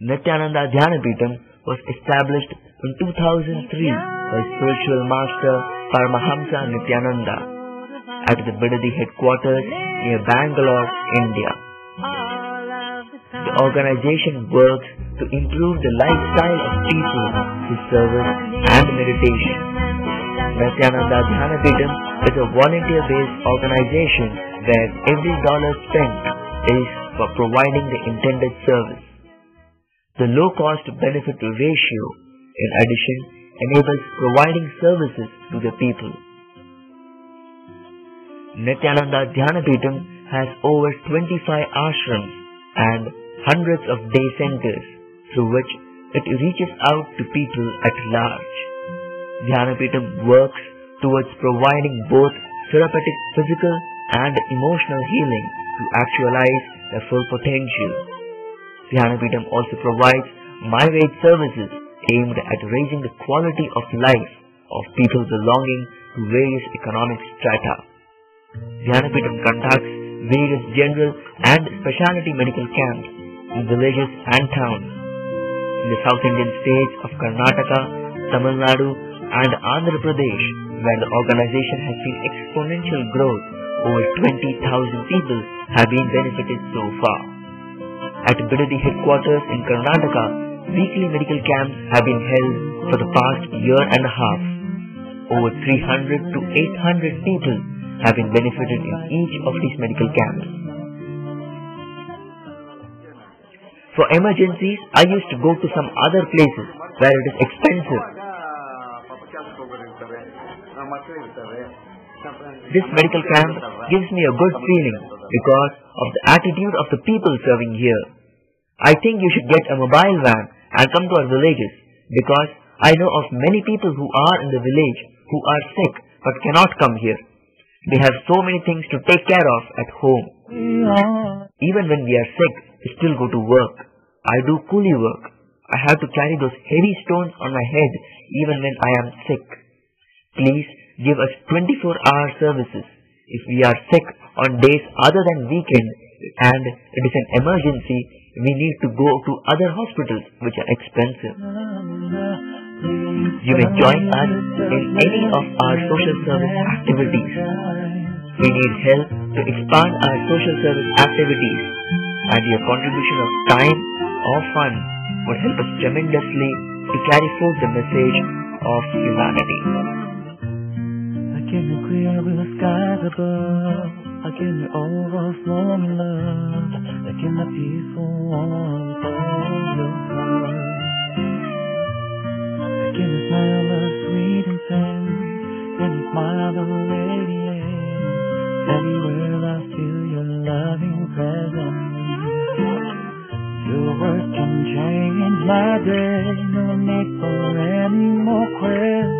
Nithyananda Dhyanapitham was established in 2003 by spiritual master Paramahamsa Nithyananda at the Bidadi headquarters near Bangalore, India. The organization works to improve the lifestyle of people through service and meditation. Nithyananda Dhyanapitham is a volunteer-based organization where every dollar spent is for providing the intended service. The low cost benefit ratio, in addition, enables providing services to the people. Nithyananda Dhyanapitham has over 25 ashrams and hundreds of day centers through which it reaches out to people at large. Dhyanapitham works towards providing both therapeutic physical and emotional healing to actualize their full potential. Dhyanapitham also provides MyWage services aimed at raising the quality of life of people belonging to various economic strata. Dhyanapitham conducts various general and specialty medical camps in villages and towns in the South Indian states of Karnataka, Tamil Nadu and Andhra Pradesh where the organization has seen exponential growth over 20,000 people have been benefited so far. At Bidadi headquarters in Karnataka, weekly medical camps have been held for the past year and a half. Over 300 to 800 people have been benefited in each of these medical camps. For emergencies, I used to go to some other places where it is expensive. This medical camp gives me a good feeling because of the attitude of the people serving here. I think you should get a mobile van and come to our villages because I know of many people who are in the village who are sick but cannot come here. They have so many things to take care of at home. Even when we are sick, we still go to work. I do coolie work. I have to carry those heavy stones on my head even when I am sick. Please give us 24 hour services. If we are sick on days other than weekend and it is an emergency, we need to go to other hospitals which are expensive. You may join us in any of our social service activities. We need help to expand our social service activities and your contribution of time or fun would help us tremendously to carry forth the message of humanity. Again the clear blue skies above. Again the overflowing love. Again the peaceful warmth of your heart Again the smile of sweet and sense Again the smile of radiance. Everywhere I feel your loving presence. Your words can change my day. No need for any more questions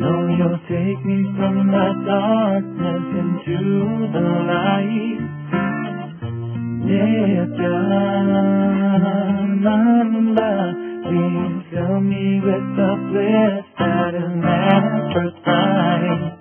No, you'll take me from the darkness into the light. Nithyananda Please fill me with the bliss that is never sight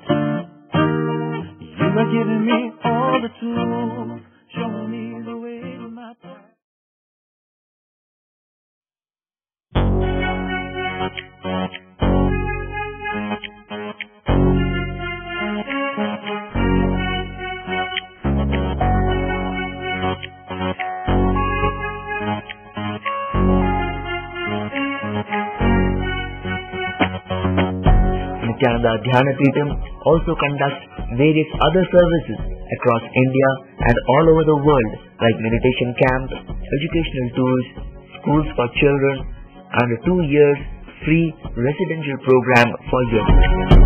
Nithyananda Dhyanapitham also conducts various other services across India and all over the world like meditation camps, educational tours, schools for children and a two years free residential program for youth.